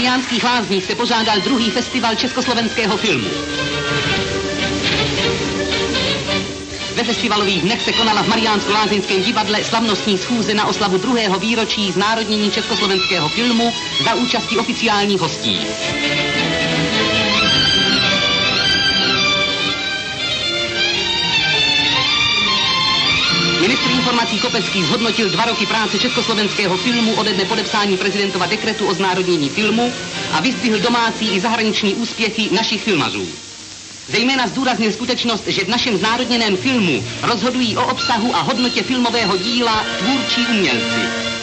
Mariánských lázních se pořádal druhý festival československého filmu. Ve festivalových dnech se konala v Mariánsko-Lázeňském divadle slavnostní schůze na oslavu druhého výročí znárodnění československého filmu za účastí oficiálních hostí. Ministr informací Kopecký zhodnotil dva roky práce československého filmu ode dne podepsání prezidentova dekretu o znárodnění filmu a vyzdvihl domácí i zahraniční úspěchy našich filmařů. Zejména zdůraznil skutečnost, že v našem znárodněném filmu rozhodují o obsahu a hodnotě filmového díla tvůrčí umělci.